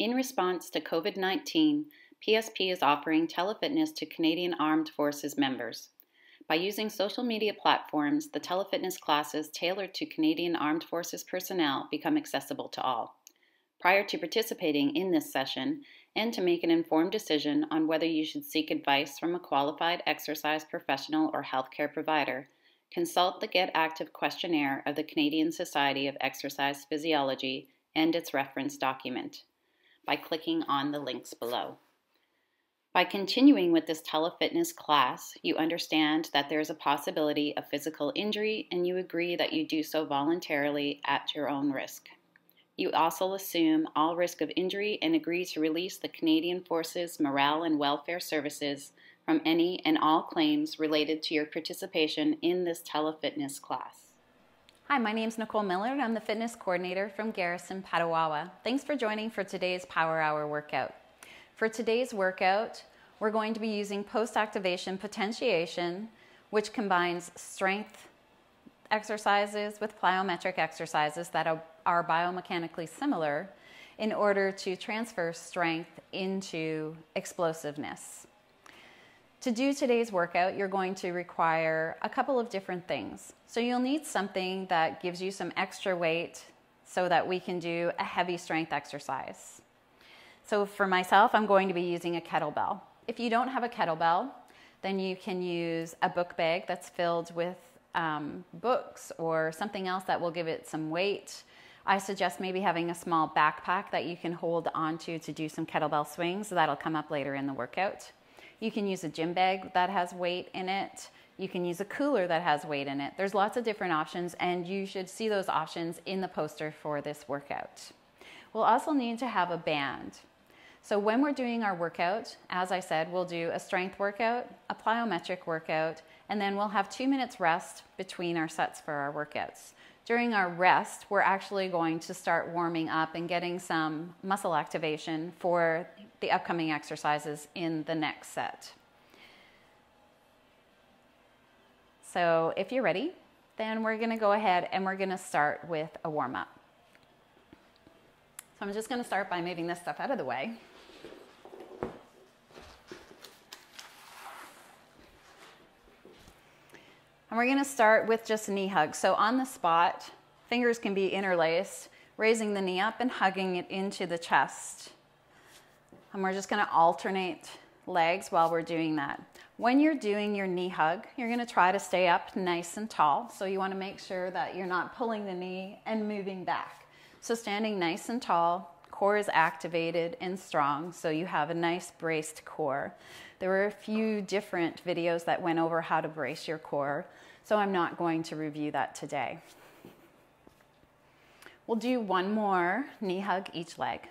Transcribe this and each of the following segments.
In response to COVID 19, PSP is offering telefitness to Canadian Armed Forces members. By using social media platforms, the telefitness classes tailored to Canadian Armed Forces personnel become accessible to all. Prior to participating in this session, and to make an informed decision on whether you should seek advice from a qualified exercise professional or healthcare provider, consult the Get Active questionnaire of the Canadian Society of Exercise Physiology and its reference document by clicking on the links below. By continuing with this telefitness class, you understand that there is a possibility of physical injury and you agree that you do so voluntarily at your own risk. You also assume all risk of injury and agree to release the Canadian Forces Morale and Welfare Services from any and all claims related to your participation in this telefitness class. Hi, my name is Nicole Miller and I'm the fitness coordinator from Garrison, Petawawa. Thanks for joining for today's Power Hour workout. For today's workout, we're going to be using post-activation potentiation, which combines strength exercises with plyometric exercises that are biomechanically similar in order to transfer strength into explosiveness. To do today's workout, you're going to require a couple of different things. So you'll need something that gives you some extra weight so that we can do a heavy strength exercise. So for myself, I'm going to be using a kettlebell. If you don't have a kettlebell, then you can use a book bag that's filled with um, books or something else that will give it some weight. I suggest maybe having a small backpack that you can hold onto to do some kettlebell swings. That'll come up later in the workout. You can use a gym bag that has weight in it. You can use a cooler that has weight in it. There's lots of different options, and you should see those options in the poster for this workout. We'll also need to have a band. So when we're doing our workout, as I said, we'll do a strength workout, a plyometric workout, and then we'll have two minutes rest between our sets for our workouts. During our rest, we're actually going to start warming up and getting some muscle activation for the upcoming exercises in the next set. So if you're ready, then we're gonna go ahead and we're gonna start with a warm up. So I'm just gonna start by moving this stuff out of the way. And we're gonna start with just a knee hug. So on the spot, fingers can be interlaced, raising the knee up and hugging it into the chest. And we're just gonna alternate legs while we're doing that. When you're doing your knee hug, you're gonna try to stay up nice and tall. So you wanna make sure that you're not pulling the knee and moving back. So standing nice and tall, core is activated and strong, so you have a nice braced core. There were a few different videos that went over how to brace your core, so I'm not going to review that today. We'll do one more knee hug each leg.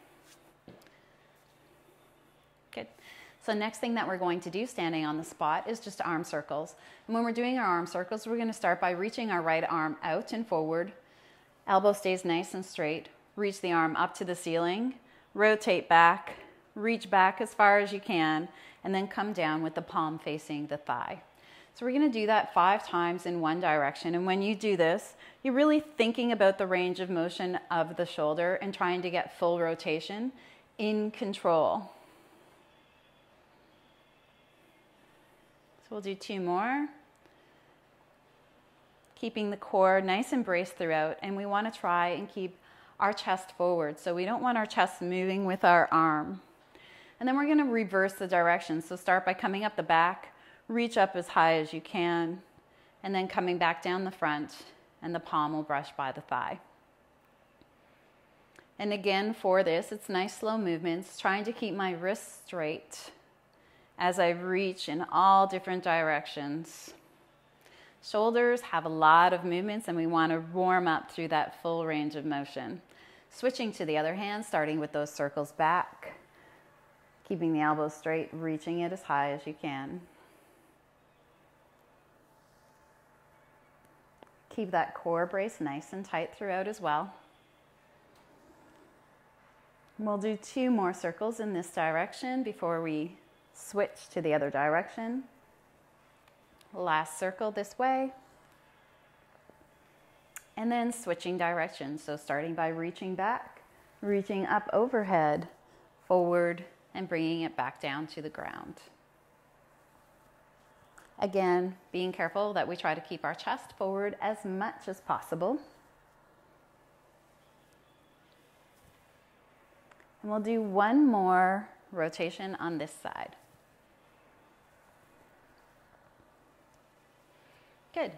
Good. So next thing that we're going to do standing on the spot is just arm circles. And when we're doing our arm circles, we're going to start by reaching our right arm out and forward. Elbow stays nice and straight. Reach the arm up to the ceiling. Rotate back. Reach back as far as you can and then come down with the palm facing the thigh. So we're gonna do that five times in one direction. And when you do this, you're really thinking about the range of motion of the shoulder and trying to get full rotation in control. So we'll do two more. Keeping the core nice and braced throughout. And we wanna try and keep our chest forward. So we don't want our chest moving with our arm. And then we're going to reverse the direction. So start by coming up the back, reach up as high as you can, and then coming back down the front, and the palm will brush by the thigh. And again, for this, it's nice slow movements, trying to keep my wrists straight as I reach in all different directions. Shoulders have a lot of movements, and we want to warm up through that full range of motion. Switching to the other hand, starting with those circles back keeping the elbows straight, reaching it as high as you can. Keep that core brace nice and tight throughout as well. We'll do two more circles in this direction before we switch to the other direction. Last circle this way. And then switching directions. So starting by reaching back, reaching up overhead, forward, and bringing it back down to the ground. Again, being careful that we try to keep our chest forward as much as possible. And we'll do one more rotation on this side. Good.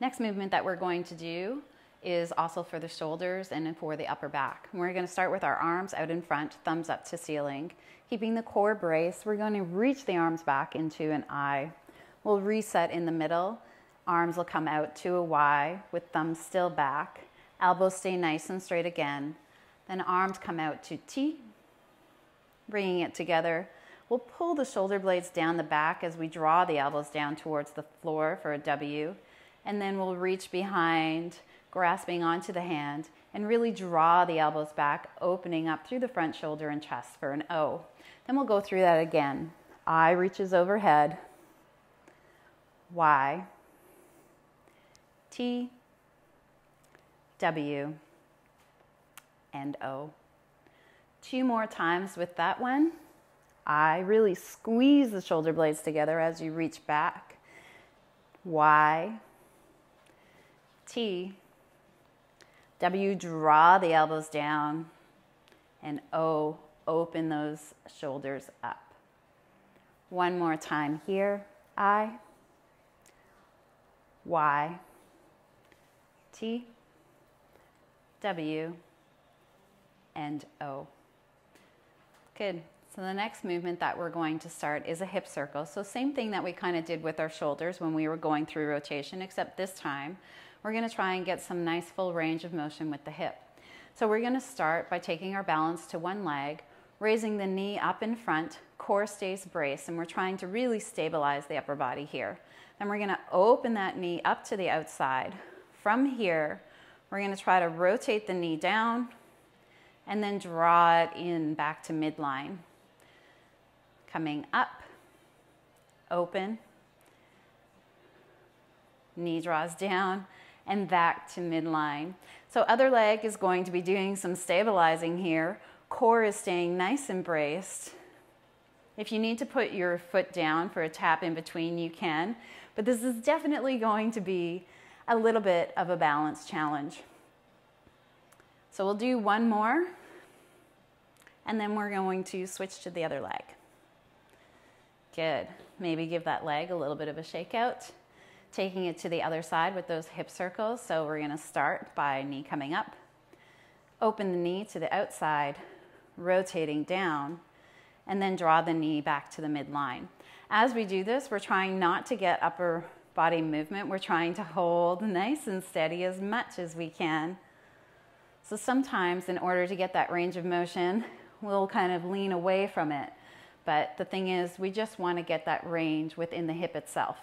Next movement that we're going to do is also for the shoulders and for the upper back. We're going to start with our arms out in front, thumbs up to ceiling. Keeping the core brace, we're going to reach the arms back into an I. We'll reset in the middle. Arms will come out to a Y with thumbs still back. Elbows stay nice and straight again. Then arms come out to T, bringing it together. We'll pull the shoulder blades down the back as we draw the elbows down towards the floor for a W. And then we'll reach behind, grasping onto the hand, and really draw the elbows back, opening up through the front shoulder and chest for an O. Then we'll go through that again. I reaches overhead. Y. T. W and O. Two more times with that one. I really squeeze the shoulder blades together as you reach back. Y, T, W, draw the elbows down, and O, open those shoulders up. One more time here. I, Y, T, W, and O. Good. So the next movement that we're going to start is a hip circle. So same thing that we kind of did with our shoulders when we were going through rotation, except this time we're going to try and get some nice full range of motion with the hip. So we're going to start by taking our balance to one leg, raising the knee up in front, core stays braced, and we're trying to really stabilize the upper body here. Then we're going to open that knee up to the outside. From here, we're going to try to rotate the knee down, and then draw it in back to midline. Coming up, open, knee draws down, and back to midline. So other leg is going to be doing some stabilizing here. Core is staying nice and braced. If you need to put your foot down for a tap in between, you can. But this is definitely going to be a little bit of a balance challenge. So we'll do one more, and then we're going to switch to the other leg. Good. Maybe give that leg a little bit of a shakeout, taking it to the other side with those hip circles. So we're going to start by knee coming up, open the knee to the outside, rotating down, and then draw the knee back to the midline. As we do this, we're trying not to get upper body movement. We're trying to hold nice and steady as much as we can so sometimes, in order to get that range of motion, we'll kind of lean away from it. But the thing is, we just want to get that range within the hip itself.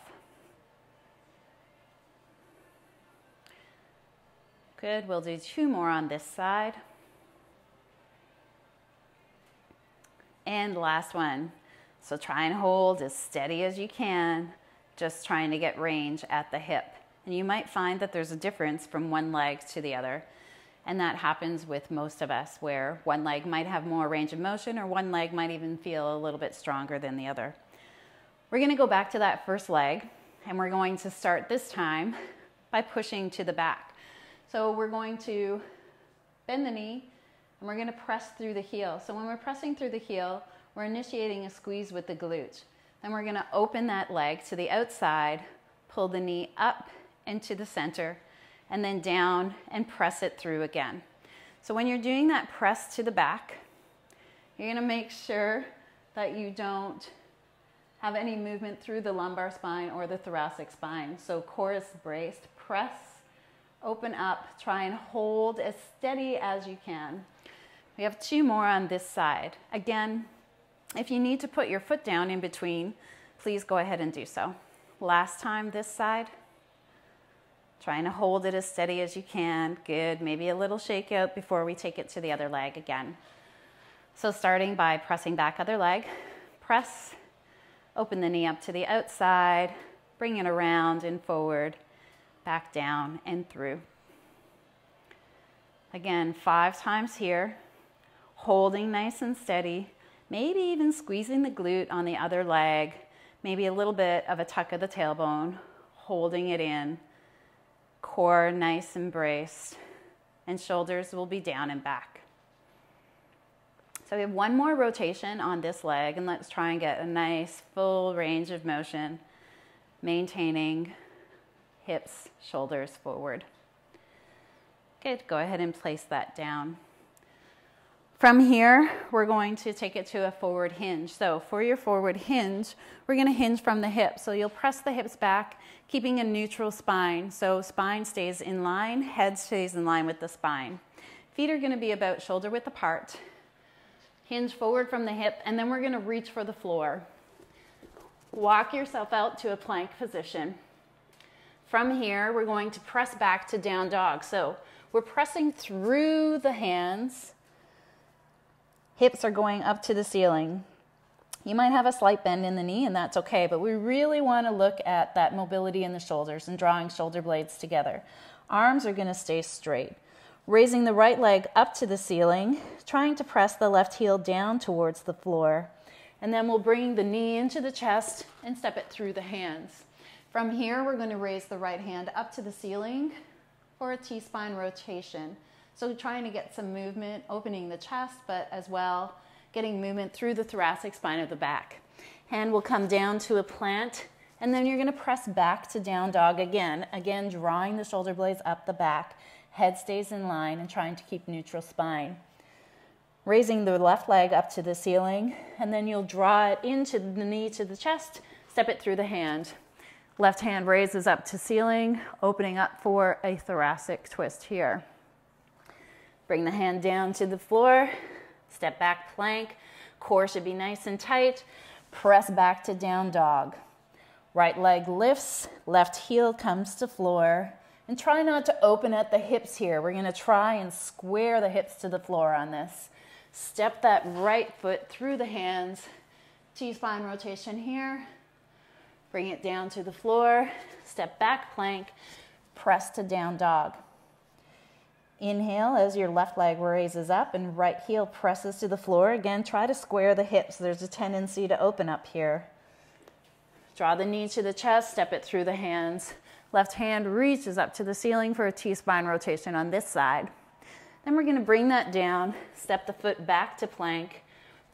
Good, we'll do two more on this side. And last one. So try and hold as steady as you can, just trying to get range at the hip. And you might find that there's a difference from one leg to the other. And that happens with most of us, where one leg might have more range of motion, or one leg might even feel a little bit stronger than the other. We're going to go back to that first leg, and we're going to start this time by pushing to the back. So we're going to bend the knee, and we're going to press through the heel. So when we're pressing through the heel, we're initiating a squeeze with the glute. Then we're going to open that leg to the outside, pull the knee up into the center, and then down and press it through again. So when you're doing that press to the back, you're gonna make sure that you don't have any movement through the lumbar spine or the thoracic spine. So core is braced, press, open up, try and hold as steady as you can. We have two more on this side. Again, if you need to put your foot down in between, please go ahead and do so. Last time this side. Trying to hold it as steady as you can. Good. Maybe a little shake out before we take it to the other leg again. So starting by pressing back other leg, press, open the knee up to the outside, bring it around and forward, back down and through. Again, five times here. holding nice and steady, maybe even squeezing the glute on the other leg, maybe a little bit of a tuck of the tailbone, holding it in, core nice and braced, and shoulders will be down and back. So we have one more rotation on this leg, and let's try and get a nice full range of motion, maintaining hips, shoulders forward. Good, go ahead and place that down. From here, we're going to take it to a forward hinge. So for your forward hinge, we're gonna hinge from the hip. So you'll press the hips back, keeping a neutral spine. So spine stays in line, head stays in line with the spine. Feet are gonna be about shoulder width apart. Hinge forward from the hip, and then we're gonna reach for the floor. Walk yourself out to a plank position. From here, we're going to press back to down dog. So we're pressing through the hands, hips are going up to the ceiling. You might have a slight bend in the knee, and that's okay, but we really want to look at that mobility in the shoulders and drawing shoulder blades together. Arms are going to stay straight. Raising the right leg up to the ceiling, trying to press the left heel down towards the floor. And then we'll bring the knee into the chest and step it through the hands. From here, we're going to raise the right hand up to the ceiling for a T-spine rotation. So trying to get some movement, opening the chest, but as well getting movement through the thoracic spine of the back. Hand will come down to a plant, and then you're gonna press back to down dog again. Again, drawing the shoulder blades up the back. Head stays in line and trying to keep neutral spine. Raising the left leg up to the ceiling, and then you'll draw it into the knee to the chest, step it through the hand. Left hand raises up to ceiling, opening up for a thoracic twist here. Bring the hand down to the floor, step back plank, core should be nice and tight, press back to down dog. Right leg lifts, left heel comes to floor, and try not to open at the hips here. We're gonna try and square the hips to the floor on this. Step that right foot through the hands, T-spine rotation here. Bring it down to the floor, step back plank, press to down dog. Inhale as your left leg raises up and right heel presses to the floor. Again, try to square the hips. There's a tendency to open up here. Draw the knee to the chest, step it through the hands. Left hand reaches up to the ceiling for a T-spine rotation on this side. Then we're gonna bring that down, step the foot back to plank,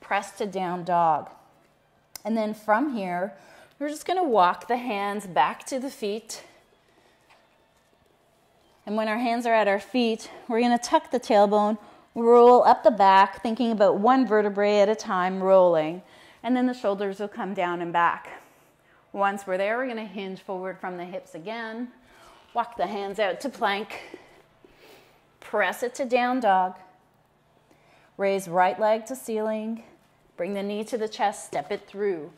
press to down dog. And then from here, we're just gonna walk the hands back to the feet, and when our hands are at our feet, we're going to tuck the tailbone, roll up the back, thinking about one vertebrae at a time, rolling. And then the shoulders will come down and back. Once we're there, we're going to hinge forward from the hips again. Walk the hands out to plank. Press it to down dog. Raise right leg to ceiling. Bring the knee to the chest, step it through.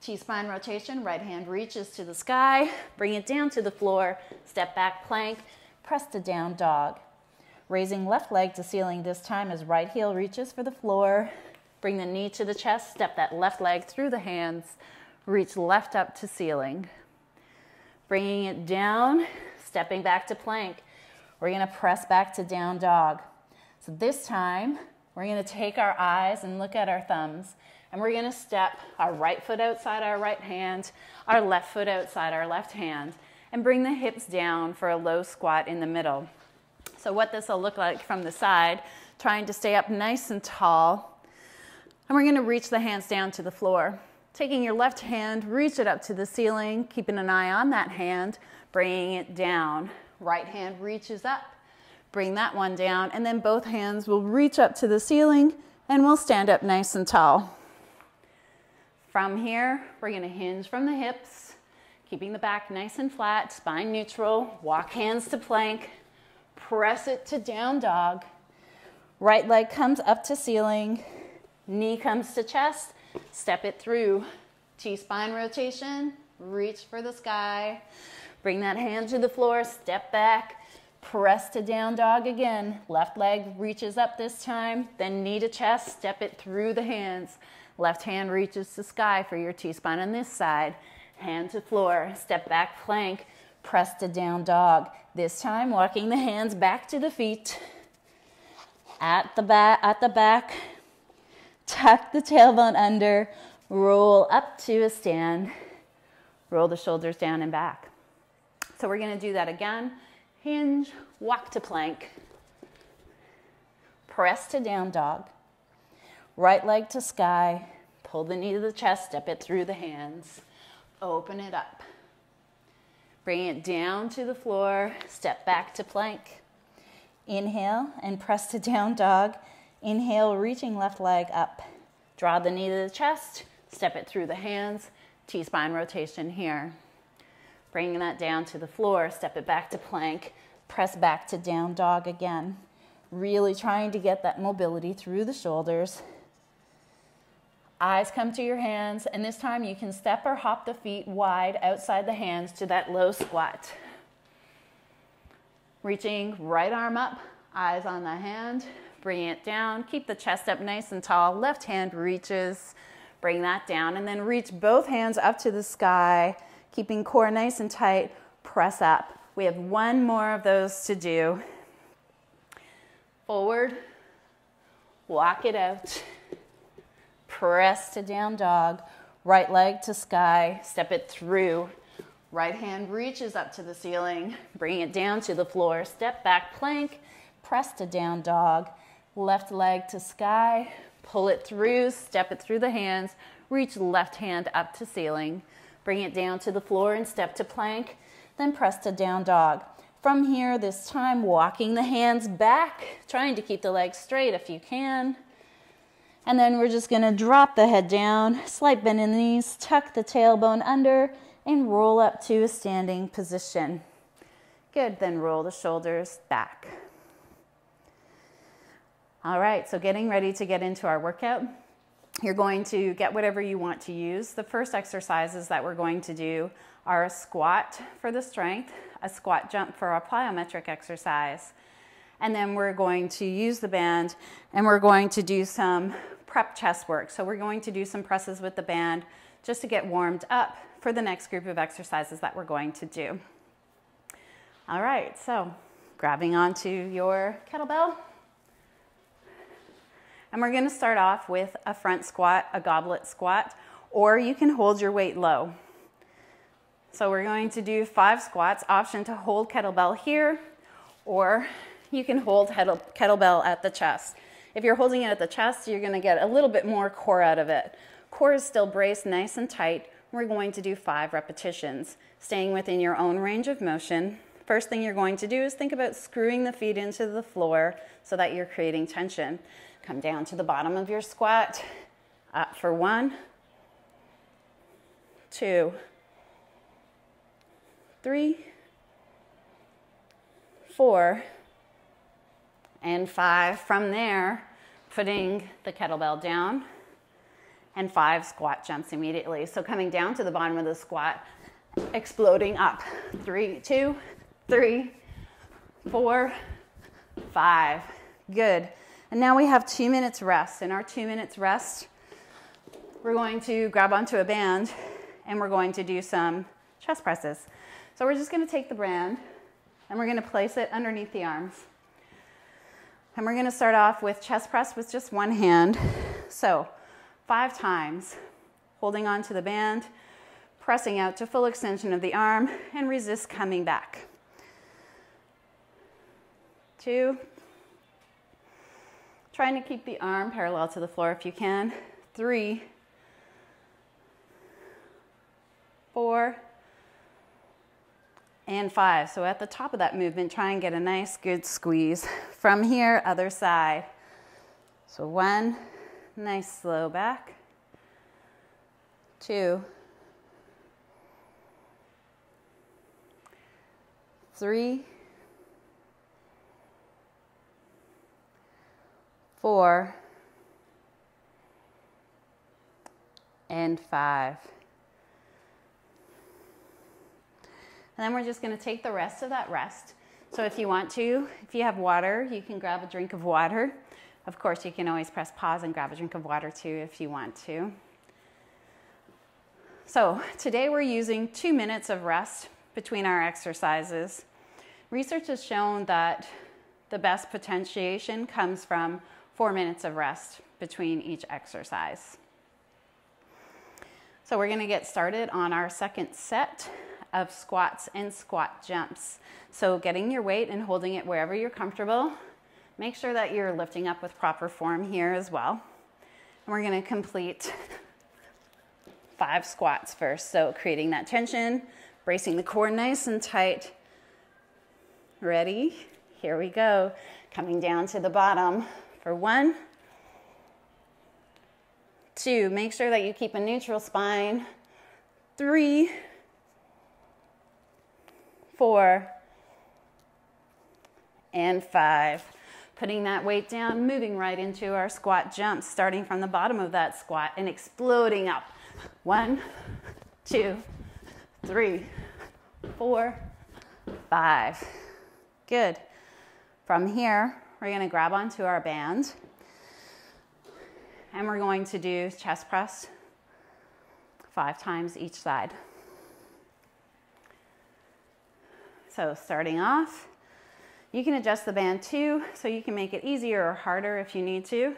T-spine rotation, right hand reaches to the sky, bring it down to the floor, step back plank, press to down dog. Raising left leg to ceiling this time as right heel reaches for the floor. Bring the knee to the chest, step that left leg through the hands, reach left up to ceiling. Bringing it down, stepping back to plank. We're gonna press back to down dog. So this time, we're gonna take our eyes and look at our thumbs and we're gonna step our right foot outside our right hand, our left foot outside our left hand, and bring the hips down for a low squat in the middle. So what this will look like from the side, trying to stay up nice and tall. And we're gonna reach the hands down to the floor. Taking your left hand, reach it up to the ceiling, keeping an eye on that hand, bringing it down. Right hand reaches up, bring that one down, and then both hands will reach up to the ceiling and we'll stand up nice and tall. From here, we're gonna hinge from the hips, keeping the back nice and flat, spine neutral, walk hands to plank, press it to down dog. Right leg comes up to ceiling, knee comes to chest, step it through. T-spine rotation, reach for the sky. Bring that hand to the floor, step back, press to down dog again. Left leg reaches up this time, then knee to chest, step it through the hands. Left hand reaches to sky for your T-spine on this side. Hand to floor, step back plank, press to down dog. This time, walking the hands back to the feet. at the back, at the back, tuck the tailbone under, roll up to a stand, roll the shoulders down and back. So we're gonna do that again. Hinge, walk to plank, press to down dog, right leg to sky, pull the knee to the chest, step it through the hands, open it up. Bring it down to the floor, step back to plank. Inhale and press to down dog. Inhale, reaching left leg up. Draw the knee to the chest, step it through the hands, T spine rotation here. Bringing that down to the floor, step it back to plank, press back to down dog again. Really trying to get that mobility through the shoulders. Eyes come to your hands, and this time you can step or hop the feet wide outside the hands to that low squat. Reaching right arm up, eyes on the hand, bring it down, keep the chest up nice and tall, left hand reaches, bring that down, and then reach both hands up to the sky, keeping core nice and tight, press up. We have one more of those to do. Forward, walk it out, press to down dog, right leg to sky, step it through, Right hand reaches up to the ceiling, bring it down to the floor, step back plank, press to down dog, left leg to sky, pull it through, step it through the hands, reach left hand up to ceiling, bring it down to the floor and step to plank, then press to down dog. From here, this time walking the hands back, trying to keep the legs straight if you can. And then we're just gonna drop the head down, slight bend in the knees, tuck the tailbone under, and roll up to a standing position. Good, then roll the shoulders back. All right, so getting ready to get into our workout. You're going to get whatever you want to use. The first exercises that we're going to do are a squat for the strength, a squat jump for a plyometric exercise, and then we're going to use the band and we're going to do some prep chest work. So we're going to do some presses with the band just to get warmed up for the next group of exercises that we're going to do. All right, so grabbing onto your kettlebell. And we're gonna start off with a front squat, a goblet squat, or you can hold your weight low. So we're going to do five squats, option to hold kettlebell here, or you can hold kettlebell at the chest. If you're holding it at the chest, you're gonna get a little bit more core out of it. Core is still braced nice and tight, we're going to do five repetitions, staying within your own range of motion. First thing you're going to do is think about screwing the feet into the floor so that you're creating tension. Come down to the bottom of your squat, up for one, two, three, four, and five. From there, putting the kettlebell down, and five squat jumps immediately. So coming down to the bottom of the squat, exploding up. Three, two, three, four, five. Good. And now we have two minutes rest. In our two minutes rest, we're going to grab onto a band and we're going to do some chest presses. So we're just going to take the band and we're going to place it underneath the arms. And we're going to start off with chest press with just one hand. So five times, holding on to the band, pressing out to full extension of the arm, and resist coming back. Two, trying to keep the arm parallel to the floor if you can. Three, four, and five. So at the top of that movement, try and get a nice good squeeze. From here, other side. So one, Nice slow back. Two. Three. Four. And five. And then we're just going to take the rest of that rest. So if you want to, if you have water, you can grab a drink of water. Of course, you can always press pause and grab a drink of water too if you want to. So today we're using two minutes of rest between our exercises. Research has shown that the best potentiation comes from four minutes of rest between each exercise. So we're gonna get started on our second set of squats and squat jumps. So getting your weight and holding it wherever you're comfortable. Make sure that you're lifting up with proper form here as well. And we're gonna complete five squats first. So creating that tension, bracing the core nice and tight. Ready? Here we go. Coming down to the bottom for one, two, make sure that you keep a neutral spine, three, four, and five. Putting that weight down, moving right into our squat jump, starting from the bottom of that squat and exploding up. One, two, three, four, five. Good. From here, we're gonna grab onto our band and we're going to do chest press five times each side. So starting off, you can adjust the band too, so you can make it easier or harder if you need to.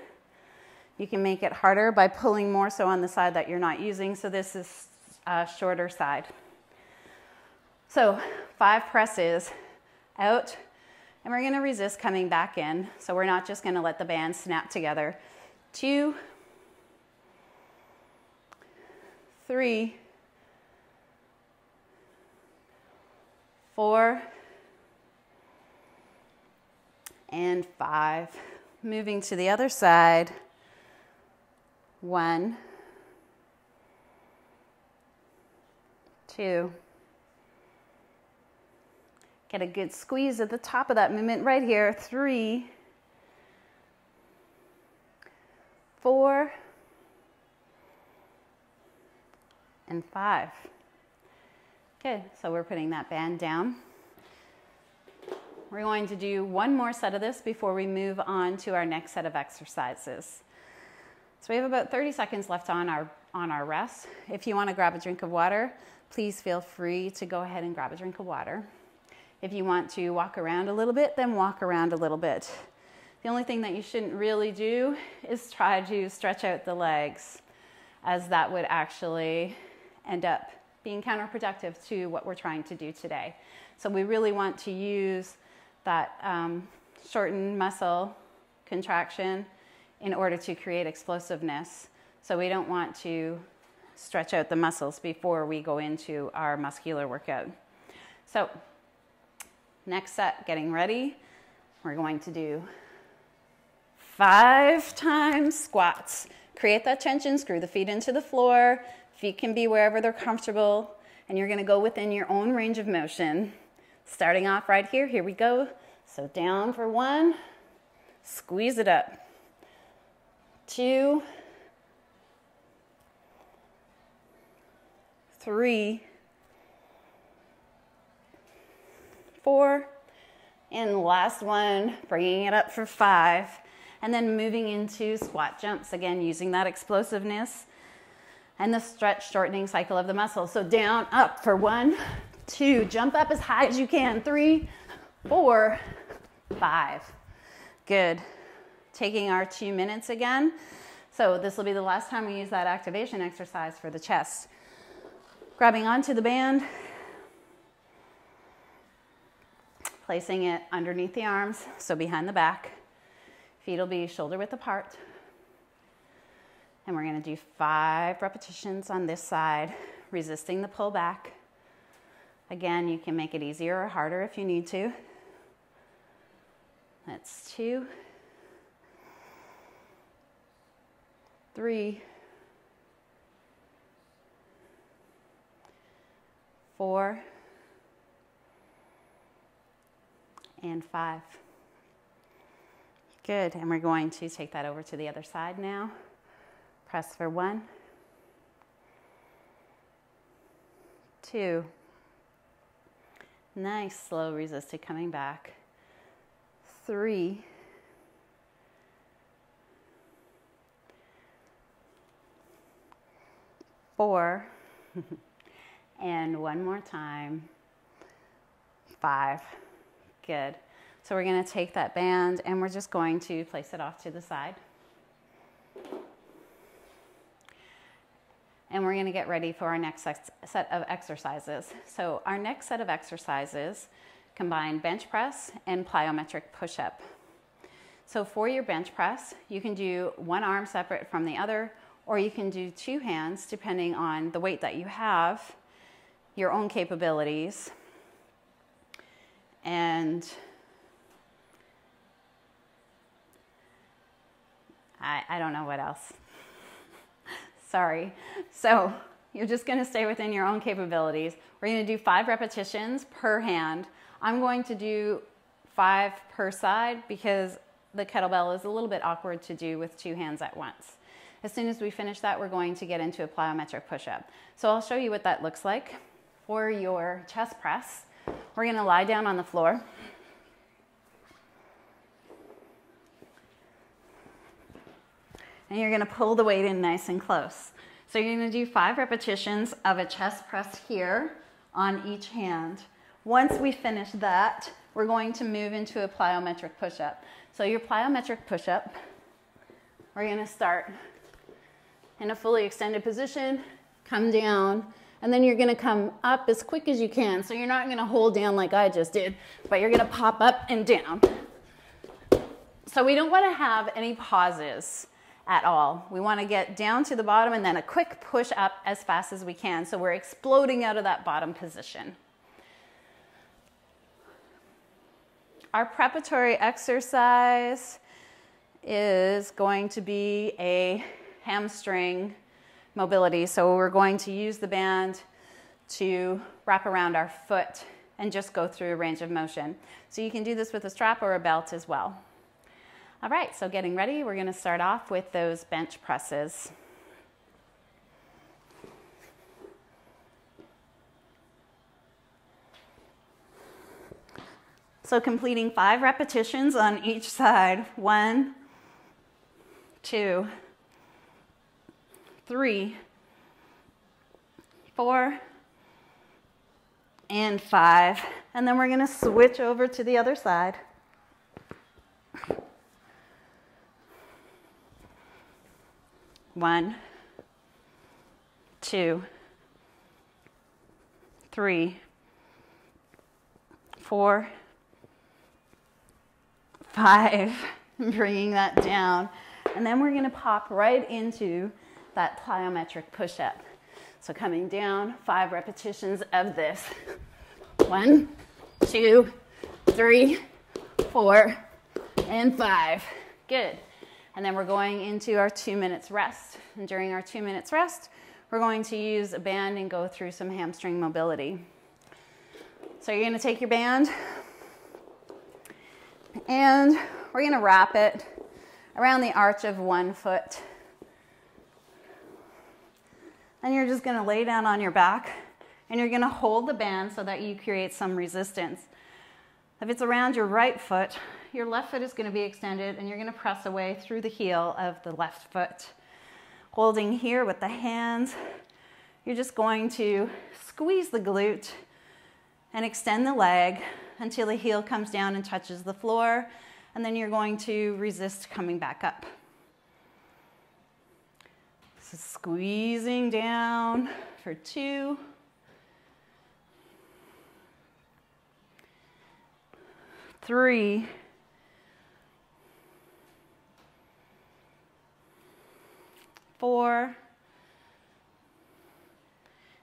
You can make it harder by pulling more so on the side that you're not using. So this is a shorter side. So five presses out, and we're gonna resist coming back in. So we're not just gonna let the band snap together. Two, three, four, and five. Moving to the other side. One, two. Get a good squeeze at the top of that movement right here. Three, four, and five. Good, so we're putting that band down. We're going to do one more set of this before we move on to our next set of exercises. So we have about 30 seconds left on our, on our rest. If you want to grab a drink of water, please feel free to go ahead and grab a drink of water. If you want to walk around a little bit, then walk around a little bit. The only thing that you shouldn't really do is try to stretch out the legs, as that would actually end up being counterproductive to what we're trying to do today. So we really want to use that um, shortened muscle contraction in order to create explosiveness. So we don't want to stretch out the muscles before we go into our muscular workout. So next set, getting ready, we're going to do five times squats. Create that tension, screw the feet into the floor, Feet can be wherever they're comfortable, and you're gonna go within your own range of motion. Starting off right here, here we go. So down for one, squeeze it up. Two, three, four, and last one, bringing it up for five, and then moving into squat jumps, again, using that explosiveness and the stretch shortening cycle of the muscle. So down, up for one, two, jump up as high as you can, three, four, five. Good. Taking our two minutes again. So this will be the last time we use that activation exercise for the chest. Grabbing onto the band, placing it underneath the arms, so behind the back. Feet will be shoulder width apart. And we're gonna do five repetitions on this side, resisting the pull back. Again, you can make it easier or harder if you need to. That's two, three, four, and five. Good, and we're going to take that over to the other side now. Press for one, two. Nice, slow resisted coming back. Three. Four. and one more time. Five. Good. So we're gonna take that band and we're just going to place it off to the side. And we're gonna get ready for our next set of exercises. So our next set of exercises combine bench press and plyometric push-up. So for your bench press, you can do one arm separate from the other, or you can do two hands depending on the weight that you have, your own capabilities, and I, I don't know what else. Sorry. So you're just gonna stay within your own capabilities. We're gonna do five repetitions per hand. I'm going to do five per side because the kettlebell is a little bit awkward to do with two hands at once. As soon as we finish that, we're going to get into a plyometric push-up. So I'll show you what that looks like. For your chest press, we're gonna lie down on the floor. And you're gonna pull the weight in nice and close. So you're gonna do five repetitions of a chest press here on each hand. Once we finish that, we're going to move into a plyometric push-up. So your plyometric push-up, we're gonna start in a fully extended position, come down, and then you're gonna come up as quick as you can. So you're not gonna hold down like I just did, but you're gonna pop up and down. So we don't wanna have any pauses at all. We wanna get down to the bottom and then a quick push up as fast as we can. So we're exploding out of that bottom position. Our preparatory exercise is going to be a hamstring mobility. So we're going to use the band to wrap around our foot and just go through a range of motion. So you can do this with a strap or a belt as well. All right, so getting ready, we're gonna start off with those bench presses. So completing five repetitions on each side. One, two, three, four, and five. And then we're going to switch over to the other side. One, two, three, four, five, bringing that down. And then we're gonna pop right into that plyometric push-up. So coming down, five repetitions of this. One, two, three, four, and five. Good. And then we're going into our two minutes rest. And during our two minutes rest, we're going to use a band and go through some hamstring mobility. So you're gonna take your band, and we're gonna wrap it around the arch of one foot. And you're just gonna lay down on your back and you're gonna hold the band so that you create some resistance. If it's around your right foot, your left foot is gonna be extended and you're gonna press away through the heel of the left foot. Holding here with the hands, you're just going to squeeze the glute and extend the leg until the heel comes down and touches the floor, and then you're going to resist coming back up. So squeezing down for two. Three. Four.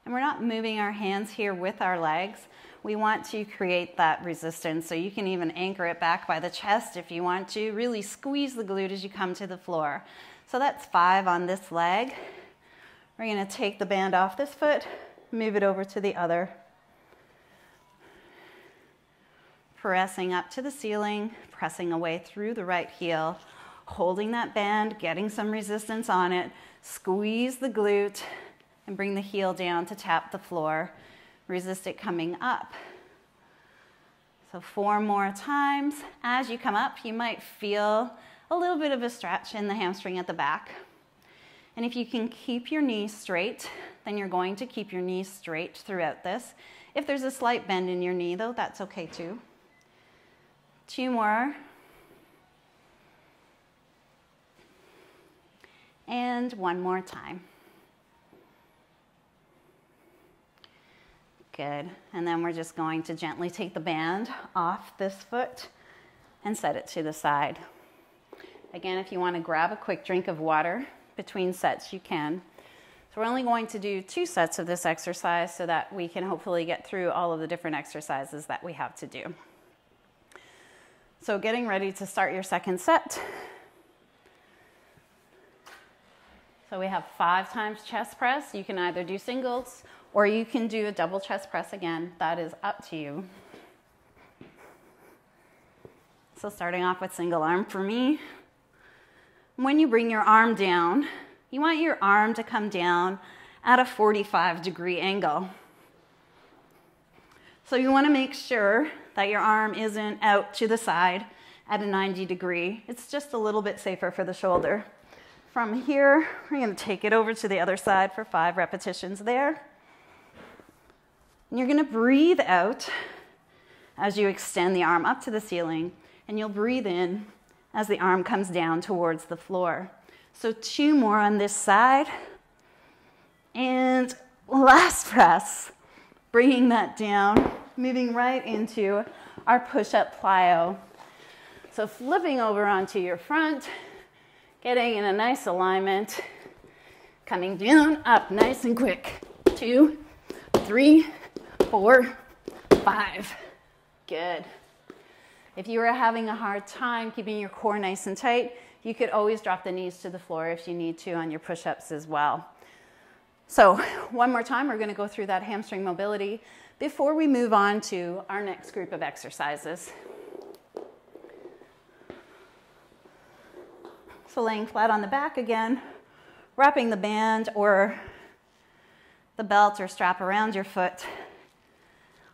And we're not moving our hands here with our legs we want to create that resistance. So you can even anchor it back by the chest if you want to. Really squeeze the glute as you come to the floor. So that's five on this leg. We're going to take the band off this foot, move it over to the other. Pressing up to the ceiling, pressing away through the right heel, holding that band, getting some resistance on it. Squeeze the glute and bring the heel down to tap the floor resist it coming up. So four more times. As you come up, you might feel a little bit of a stretch in the hamstring at the back. And if you can keep your knees straight, then you're going to keep your knees straight throughout this. If there's a slight bend in your knee, though, that's okay too. Two more. And one more time. Good. And then we're just going to gently take the band off this foot and set it to the side. Again, if you want to grab a quick drink of water between sets, you can. So we're only going to do two sets of this exercise so that we can hopefully get through all of the different exercises that we have to do. So getting ready to start your second set. So we have five times chest press. You can either do singles or you can do a double chest press again. That is up to you. So starting off with single arm for me. When you bring your arm down, you want your arm to come down at a 45 degree angle. So you want to make sure that your arm isn't out to the side at a 90 degree. It's just a little bit safer for the shoulder. From here, we're going to take it over to the other side for five repetitions there. And you're going to breathe out as you extend the arm up to the ceiling, and you'll breathe in as the arm comes down towards the floor. So, two more on this side. And last press, bringing that down, moving right into our push up plyo. So, flipping over onto your front, getting in a nice alignment, coming down, up nice and quick. Two, three, four, five. Good. If you are having a hard time keeping your core nice and tight, you could always drop the knees to the floor if you need to on your push ups as well. So, one more time, we're going to go through that hamstring mobility before we move on to our next group of exercises. Laying flat on the back again, wrapping the band or the belt or strap around your foot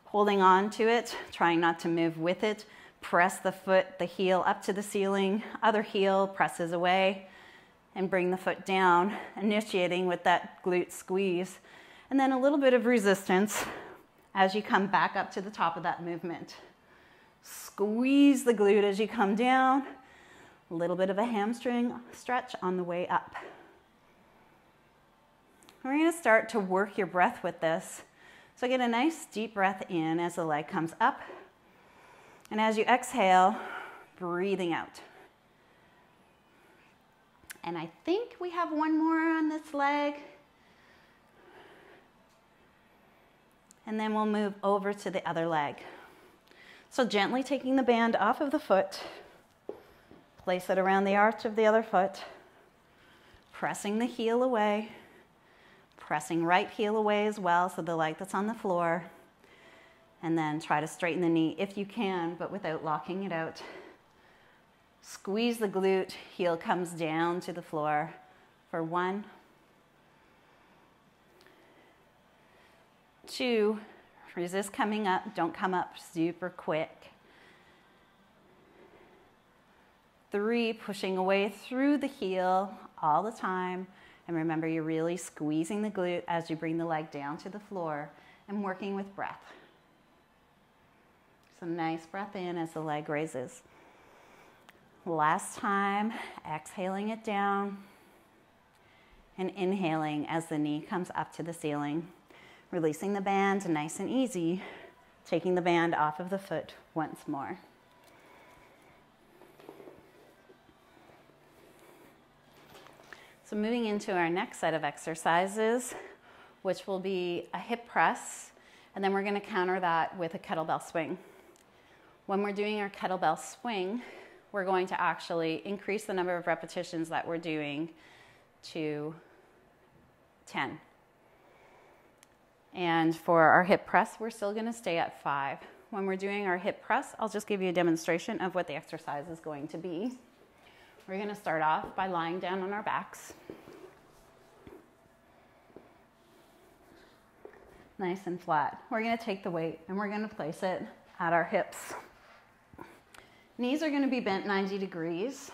holding on to it, trying not to move with it. Press the foot, the heel up to the ceiling, other heel presses away, and bring the foot down, initiating with that glute squeeze. And then a little bit of resistance as you come back up to the top of that movement. Squeeze the glute as you come down, a little bit of a hamstring stretch on the way up. We're going to start to work your breath with this. So get a nice deep breath in as the leg comes up. And as you exhale, breathing out. And I think we have one more on this leg. And then we'll move over to the other leg. So gently taking the band off of the foot, place it around the arch of the other foot, pressing the heel away pressing right heel away as well, so the leg that's on the floor. And then try to straighten the knee if you can, but without locking it out. Squeeze the glute, heel comes down to the floor for one, two, resist coming up, don't come up super quick. Three, pushing away through the heel all the time. And remember, you're really squeezing the glute as you bring the leg down to the floor and working with breath. So, nice breath in as the leg raises. Last time, exhaling it down and inhaling as the knee comes up to the ceiling. Releasing the band nice and easy, taking the band off of the foot once more. So moving into our next set of exercises, which will be a hip press, and then we're gonna counter that with a kettlebell swing. When we're doing our kettlebell swing, we're going to actually increase the number of repetitions that we're doing to 10. And for our hip press, we're still gonna stay at five. When we're doing our hip press, I'll just give you a demonstration of what the exercise is going to be. We're going to start off by lying down on our backs. Nice and flat. We're going to take the weight and we're going to place it at our hips. Knees are going to be bent 90 degrees.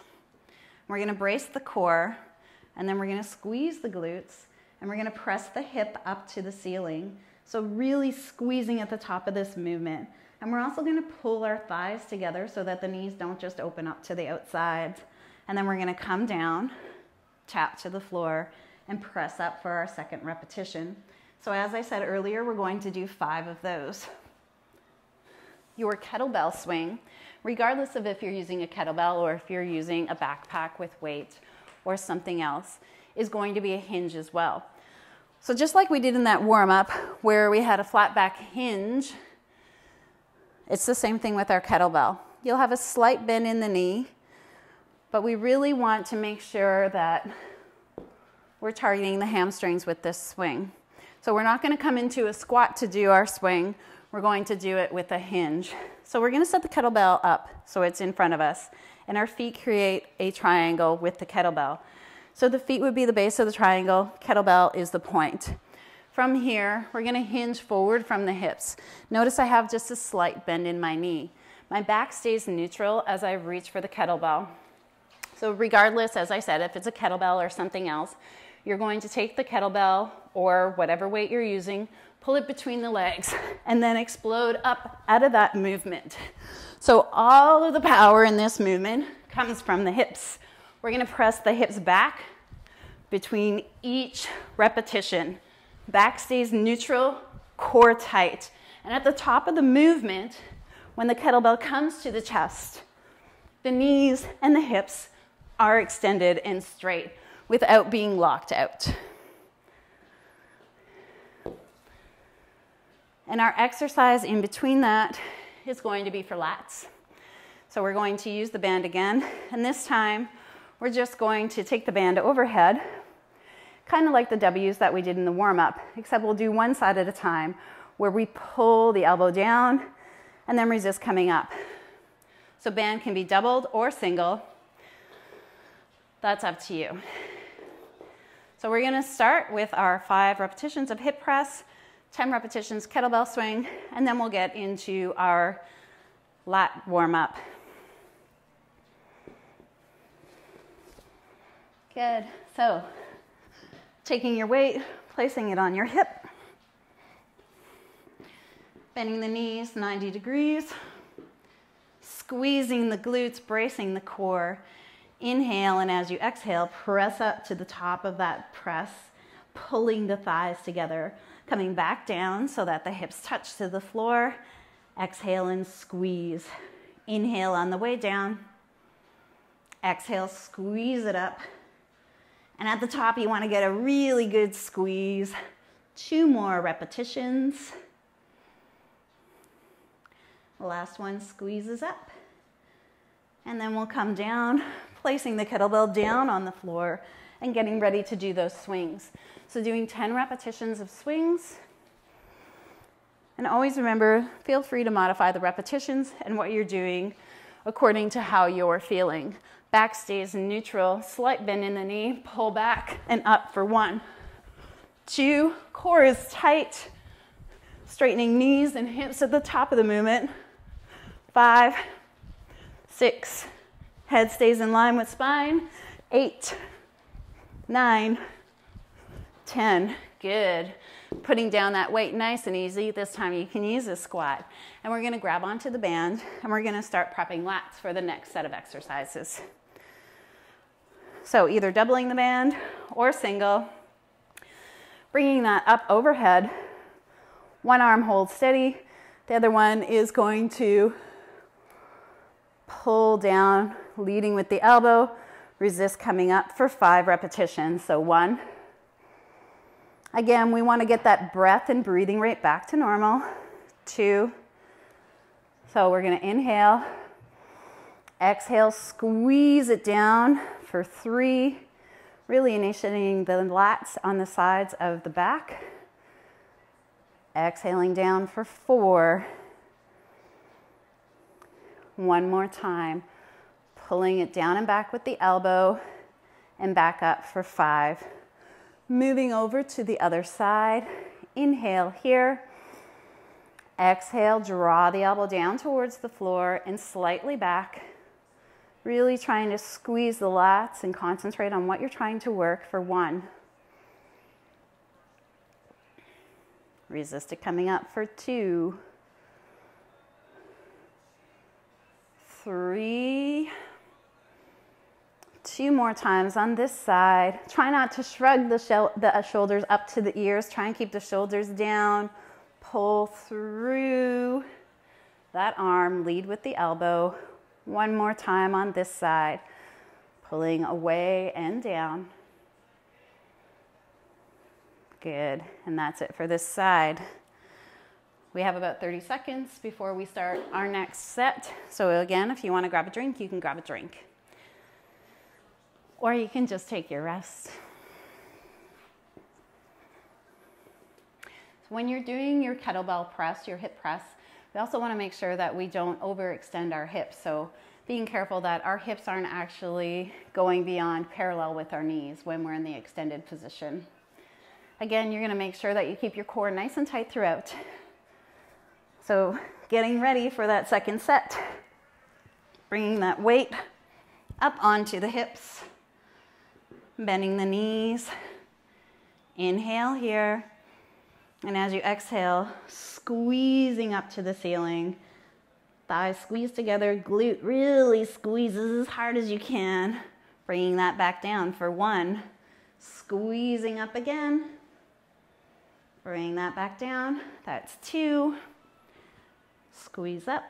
We're going to brace the core and then we're going to squeeze the glutes and we're going to press the hip up to the ceiling. So, really squeezing at the top of this movement And we're also gonna pull our thighs together so that the knees don't just open up to the outsides. And then we're gonna come down, tap to the floor, and press up for our second repetition. So as I said earlier, we're going to do five of those. Your kettlebell swing, regardless of if you're using a kettlebell or if you're using a backpack with weight or something else, is going to be a hinge as well. So just like we did in that warm up where we had a flat back hinge, it's the same thing with our kettlebell. You'll have a slight bend in the knee, but we really want to make sure that we're targeting the hamstrings with this swing. So we're not going to come into a squat to do our swing. We're going to do it with a hinge. So we're going to set the kettlebell up so it's in front of us, and our feet create a triangle with the kettlebell. So the feet would be the base of the triangle, kettlebell is the point. From here, we're going to hinge forward from the hips. Notice I have just a slight bend in my knee. My back stays neutral as I reach for the kettlebell. So regardless, as I said, if it's a kettlebell or something else, you're going to take the kettlebell or whatever weight you're using, pull it between the legs, and then explode up out of that movement. So all of the power in this movement comes from the hips. We're gonna press the hips back between each repetition. Back stays neutral, core tight. And at the top of the movement, when the kettlebell comes to the chest, the knees and the hips are extended and straight without being locked out. And our exercise in between that is going to be for lats. So we're going to use the band again, and this time we're just going to take the band overhead, kind of like the W's that we did in the warm up, except we'll do one side at a time where we pull the elbow down and then resist coming up. So band can be doubled or single. That's up to you. So we're gonna start with our five repetitions of hip press, 10 repetitions kettlebell swing, and then we'll get into our lat warm up. Good. So taking your weight, placing it on your hip, bending the knees 90 degrees, squeezing the glutes, bracing the core. Inhale, and as you exhale, press up to the top of that press, pulling the thighs together, coming back down so that the hips touch to the floor. Exhale and squeeze. Inhale on the way down. Exhale, squeeze it up. And at the top, you want to get a really good squeeze. Two more repetitions. Last one squeezes up. And then we'll come down, placing the kettlebell down on the floor and getting ready to do those swings. So doing 10 repetitions of swings. And always remember, feel free to modify the repetitions and what you're doing according to how you're feeling. Back stays neutral, slight bend in the knee, pull back and up for one. Two, core is tight, straightening knees and hips at the top of the movement. Five, six, head stays in line with spine. Eight, nine, ten. Good. Putting down that weight nice and easy. This time you can use a squat. And we're gonna grab onto the band and we're gonna start prepping lats for the next set of exercises. So either doubling the band or single, bringing that up overhead. One arm holds steady. The other one is going to pull down, leading with the elbow. Resist coming up for five repetitions. So one. Again, we want to get that breath and breathing rate back to normal. Two. So we're going to inhale. Exhale, squeeze it down for three, really initiating the lats on the sides of the back. Exhaling down for four. One more time. Pulling it down and back with the elbow and back up for five. Moving over to the other side. Inhale here. Exhale, draw the elbow down towards the floor and slightly back. Really trying to squeeze the lats and concentrate on what you're trying to work for one. Resist it coming up for two. three. Two more times on this side. Try not to shrug the, the uh, shoulders up to the ears. Try and keep the shoulders down. Pull through that arm. Lead with the elbow. One more time on this side. Pulling away and down. Good. And that's it for this side. We have about 30 seconds before we start our next set. So again, if you want to grab a drink, you can grab a drink. Or you can just take your rest. When you're doing your kettlebell press, your hip press, we also want to make sure that we don't overextend our hips. So being careful that our hips aren't actually going beyond parallel with our knees when we're in the extended position. Again, you're gonna make sure that you keep your core nice and tight throughout. So getting ready for that second set. Bringing that weight up onto the hips, bending the knees. Inhale here. And as you exhale, squeezing up to the ceiling. Thighs squeeze together, glute really squeezes as hard as you can. Bringing that back down for one. Squeezing up again. Bring that back down. That's two. Squeeze up.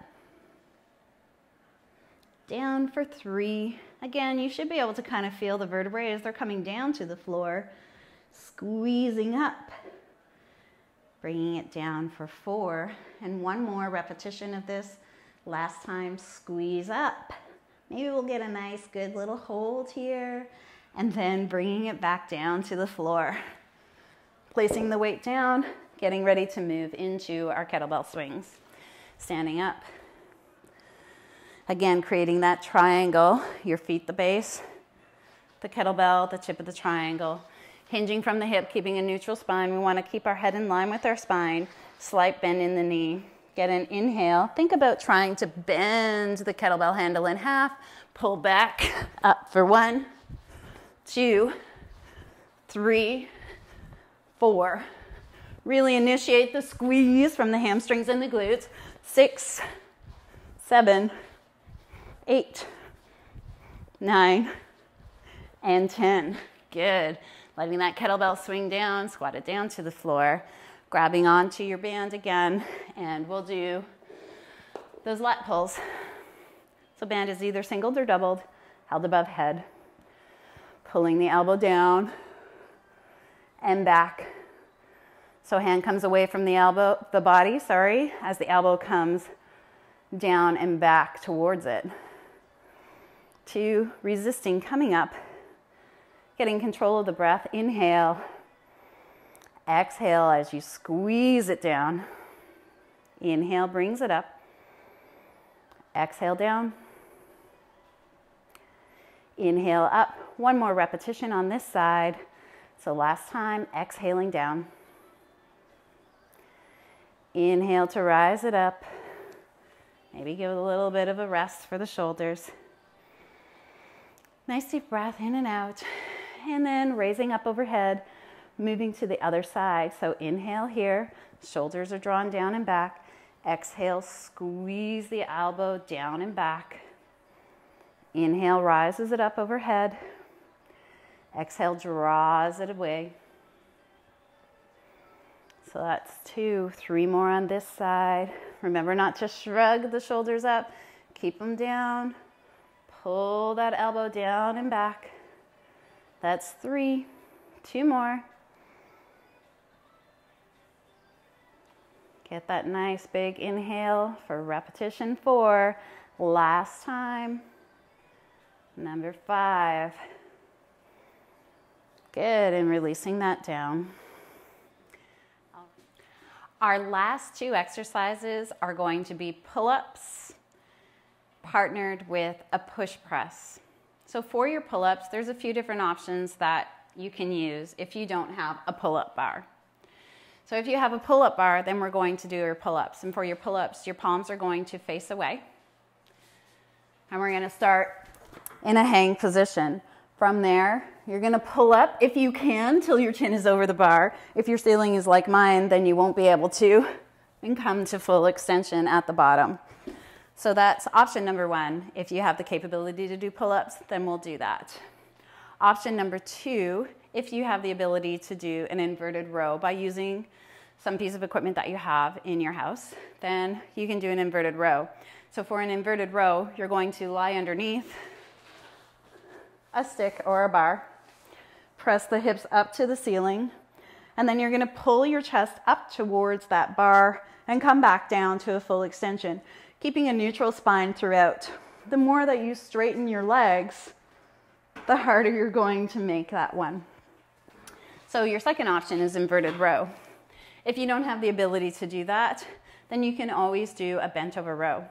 Down for three. Again, you should be able to kind of feel the vertebrae as they're coming down to the floor. Squeezing up. Bringing it down for four. And one more repetition of this. Last time, squeeze up. Maybe we'll get a nice, good little hold here. And then bringing it back down to the floor placing the weight down, getting ready to move into our kettlebell swings. Standing up. Again, creating that triangle, your feet the base, the kettlebell, the tip of the triangle. Hinging from the hip, keeping a neutral spine. We want to keep our head in line with our spine. Slight bend in the knee. Get an inhale. Think about trying to bend the kettlebell handle in half. Pull back up for one, two, three, four. Really initiate the squeeze from the hamstrings and the glutes. Six, seven, eight, nine, and 10. Good. Letting that kettlebell swing down, squat it down to the floor, grabbing onto your band again, and we'll do those lat pulls. So band is either singled or doubled, held above head. Pulling the elbow down, and back. So hand comes away from the elbow, the body, sorry, as the elbow comes down and back towards it. Two, resisting coming up, getting control of the breath. Inhale, exhale as you squeeze it down. Inhale brings it up. Exhale down. Inhale up. One more repetition on this side. So last time, exhaling down. Inhale to rise it up. Maybe give it a little bit of a rest for the shoulders. Nice deep breath in and out. And then raising up overhead, moving to the other side. So inhale here, shoulders are drawn down and back. Exhale, squeeze the elbow down and back. Inhale, rises it up overhead. Exhale, draws it away. So that's two, three more on this side. Remember not to shrug the shoulders up, keep them down. Pull that elbow down and back. That's three, two more. Get that nice big inhale for repetition four. Last time. Number five. Good, and releasing that down. Our last two exercises are going to be pull-ups partnered with a push press. So for your pull-ups, there's a few different options that you can use if you don't have a pull-up bar. So if you have a pull-up bar, then we're going to do your pull-ups. And for your pull-ups, your palms are going to face away. And we're gonna start in a hang position. From there, you're gonna pull up if you can till your chin is over the bar. If your ceiling is like mine, then you won't be able to and come to full extension at the bottom. So that's option number one. If you have the capability to do pull-ups, then we'll do that. Option number two, if you have the ability to do an inverted row by using some piece of equipment that you have in your house, then you can do an inverted row. So for an inverted row, you're going to lie underneath a stick or a bar, press the hips up to the ceiling, and then you're gonna pull your chest up towards that bar and come back down to a full extension, keeping a neutral spine throughout. The more that you straighten your legs, the harder you're going to make that one. So your second option is inverted row. If you don't have the ability to do that, then you can always do a bent over row.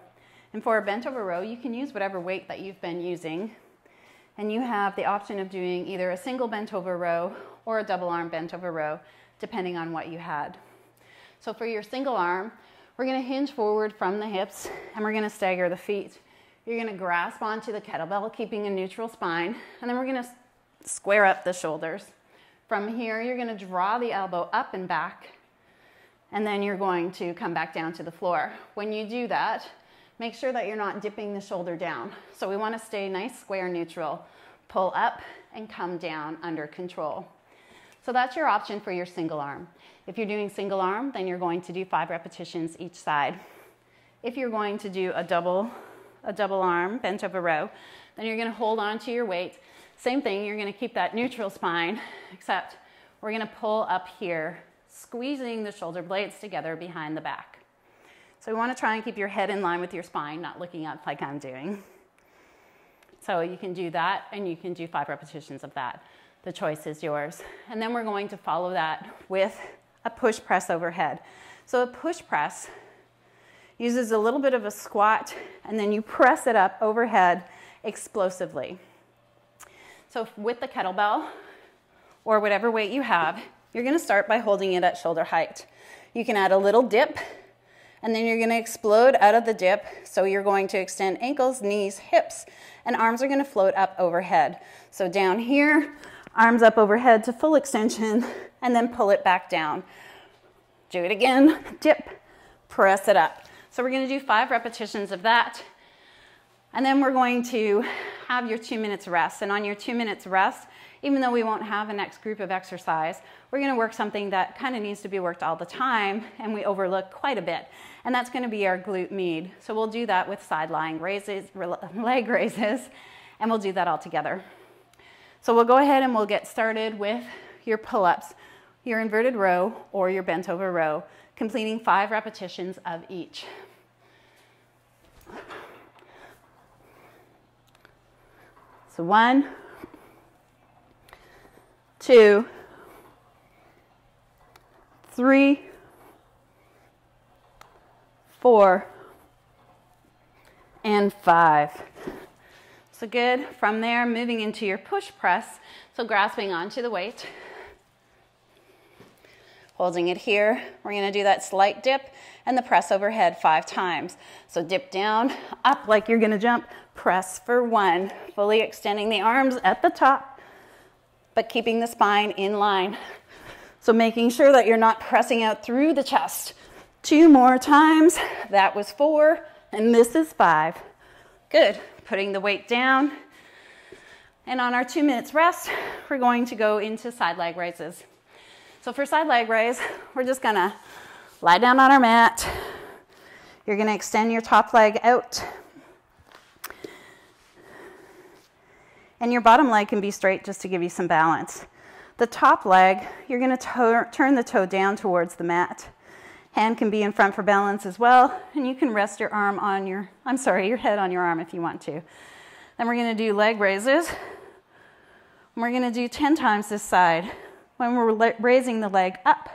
And for a bent over row, you can use whatever weight that you've been using. And you have the option of doing either a single bent over row or a double arm bent over row, depending on what you had. So for your single arm, we're gonna hinge forward from the hips and we're gonna stagger the feet. You're gonna grasp onto the kettlebell, keeping a neutral spine, and then we're gonna square up the shoulders. From here, you're gonna draw the elbow up and back, and then you're going to come back down to the floor. When you do that, make sure that you're not dipping the shoulder down. So we wanna stay nice, square, neutral. Pull up and come down under control. So that's your option for your single arm. If you're doing single arm, then you're going to do five repetitions each side. If you're going to do a double, a double arm, bent over row, then you're gonna hold on to your weight. Same thing, you're gonna keep that neutral spine, except we're gonna pull up here, squeezing the shoulder blades together behind the back. So we wanna try and keep your head in line with your spine, not looking up like I'm doing. So you can do that, and you can do five repetitions of that. The choice is yours. And then we're going to follow that with a push press overhead. So a push press uses a little bit of a squat and then you press it up overhead explosively. So with the kettlebell or whatever weight you have, you're gonna start by holding it at shoulder height. You can add a little dip and then you're gonna explode out of the dip. So you're going to extend ankles, knees, hips, and arms are gonna float up overhead. So down here, arms up overhead to full extension, and then pull it back down. Do it again, dip, press it up. So we're gonna do five repetitions of that. And then we're going to have your two minutes rest. And on your two minutes rest, even though we won't have a next group of exercise, we're gonna work something that kind of needs to be worked all the time and we overlook quite a bit. And that's gonna be our glute med. So we'll do that with side lying raises, leg raises, and we'll do that all together. So we'll go ahead and we'll get started with your pull-ups, your inverted row or your bent over row, completing five repetitions of each. So one, two, three, four, and five. So good. From there, moving into your push press. So grasping onto the weight. Holding it here. We're going to do that slight dip and the press overhead five times. So dip down, up like you're going to jump, press for one. Fully extending the arms at the top, but keeping the spine in line. So making sure that you're not pressing out through the chest. Two more times. That was four, and this is five. Good putting the weight down. And on our two minutes rest, we're going to go into side leg raises. So for side leg raise, we're just gonna lie down on our mat. You're gonna extend your top leg out. And your bottom leg can be straight just to give you some balance. The top leg, you're gonna turn the toe down towards the mat. Hand can be in front for balance as well, and you can rest your arm on your, I'm sorry, your head on your arm if you want to. Then we're gonna do leg raises. we're gonna do 10 times this side. When we're raising the leg up,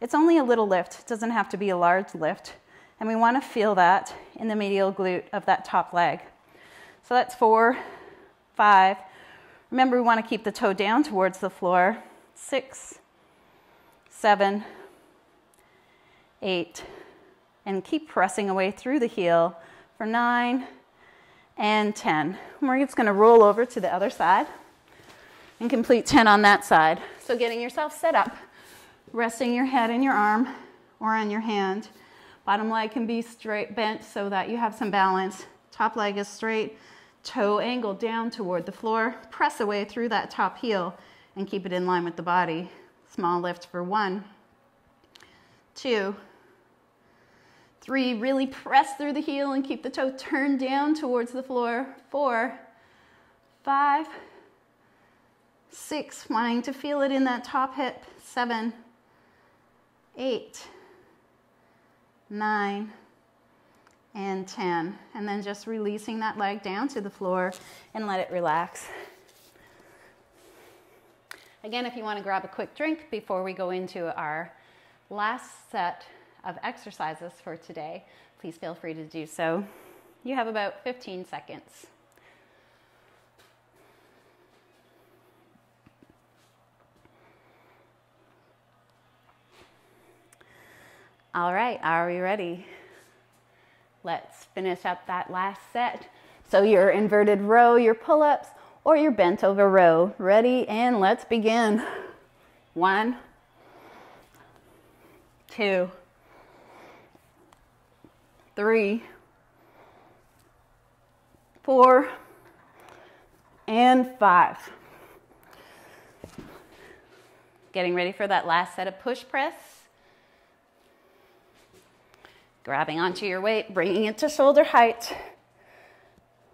it's only a little lift. It doesn't have to be a large lift. And we wanna feel that in the medial glute of that top leg. So that's four, five. Remember, we wanna keep the toe down towards the floor. Six, seven, eight, and keep pressing away through the heel for nine and 10. we're just gonna roll over to the other side and complete 10 on that side. So getting yourself set up, resting your head in your arm or on your hand, Bottom leg can be straight bent so that you have some balance. Top leg is straight, toe angled down toward the floor. Press away through that top heel and keep it in line with the body. Small lift for one, two, three. Really press through the heel and keep the toe turned down towards the floor. Four, five, six, wanting to feel it in that top hip. Seven, eight, nine, and 10. And then just releasing that leg down to the floor and let it relax. Again, if you want to grab a quick drink before we go into our last set of exercises for today, please feel free to do so. You have about 15 seconds. All right, are we ready? Let's finish up that last set. So your inverted row, your pull-ups, or your bent over row. Ready, and let's begin. One, two, three, four, and five. Getting ready for that last set of push press. Grabbing onto your weight, bringing it to shoulder height.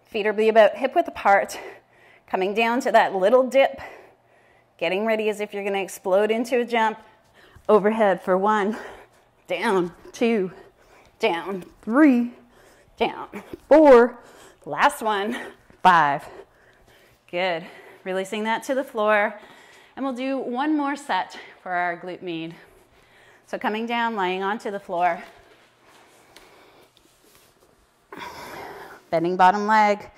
Feet are be about hip width apart. Coming down to that little dip. Getting ready as if you're going to explode into a jump. Overhead for one, down, two, down, three, down, four, last one, five. Good. Releasing that to the floor. And we'll do one more set for our glute med. So coming down, lying onto the floor. Bending bottom leg.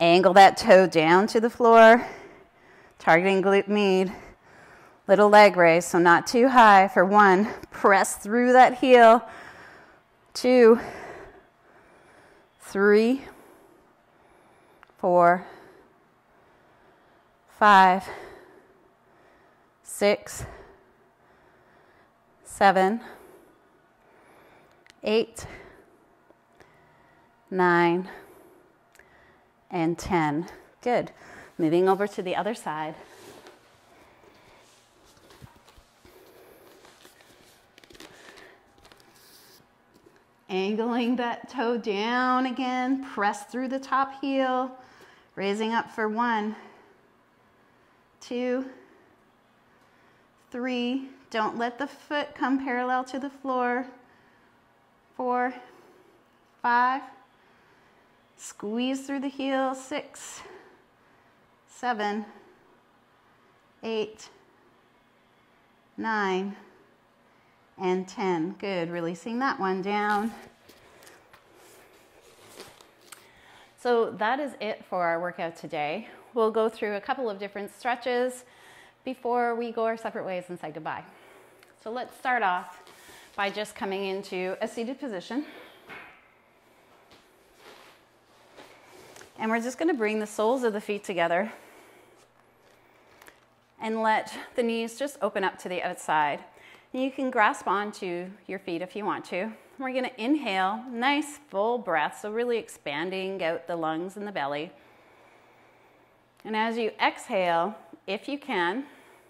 Angle that toe down to the floor. Targeting glute med. Little leg raise, so not too high for one. Press through that heel. Two, three, four, five, six, seven, eight, nine, and 10. Good. Moving over to the other side. Angling that toe down again. Press through the top heel. Raising up for one, two, three. Don't let the foot come parallel to the floor. Four, five, Squeeze through the heel, six, seven, eight, nine, and 10. Good, releasing that one down. So that is it for our workout today. We'll go through a couple of different stretches before we go our separate ways and say goodbye. So let's start off by just coming into a seated position. And we're just going to bring the soles of the feet together and let the knees just open up to the outside. And you can grasp onto your feet if you want to. We're going to inhale, nice full breath, so really expanding out the lungs and the belly. And as you exhale, if you can,